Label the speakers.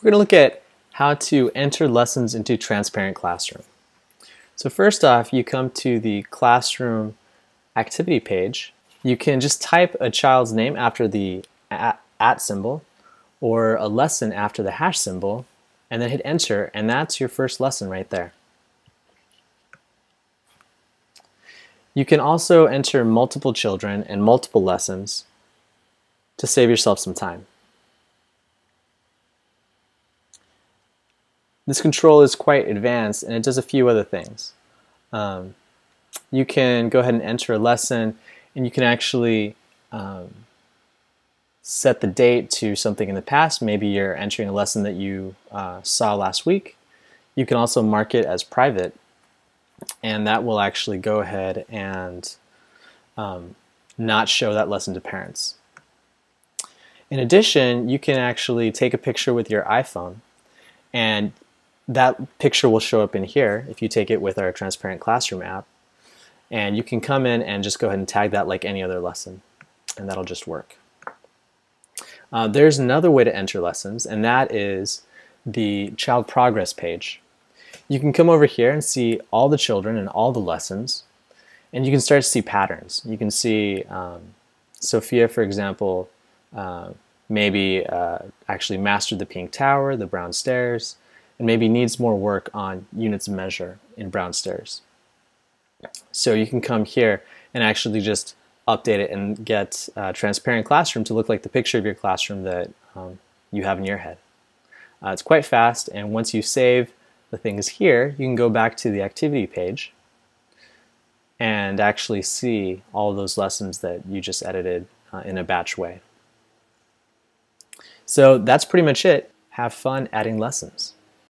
Speaker 1: We're going to look at how to enter lessons into Transparent Classroom. So first off, you come to the Classroom activity page. You can just type a child's name after the at, at symbol or a lesson after the hash symbol and then hit enter and that's your first lesson right there. You can also enter multiple children and multiple lessons to save yourself some time. This control is quite advanced and it does a few other things. Um, you can go ahead and enter a lesson and you can actually um, set the date to something in the past. Maybe you're entering a lesson that you uh, saw last week. You can also mark it as private and that will actually go ahead and um, not show that lesson to parents. In addition, you can actually take a picture with your iPhone and that picture will show up in here if you take it with our Transparent Classroom app. And you can come in and just go ahead and tag that like any other lesson, and that'll just work. Uh, there's another way to enter lessons, and that is the child progress page. You can come over here and see all the children and all the lessons, and you can start to see patterns. You can see um, Sophia, for example, uh, maybe uh, actually mastered the pink tower, the brown stairs, and maybe needs more work on units of measure in brown stairs. So you can come here and actually just update it and get a transparent classroom to look like the picture of your classroom that um, you have in your head. Uh, it's quite fast and once you save the things here, you can go back to the activity page and actually see all those lessons that you just edited uh, in a batch way. So that's pretty much it. Have fun adding lessons.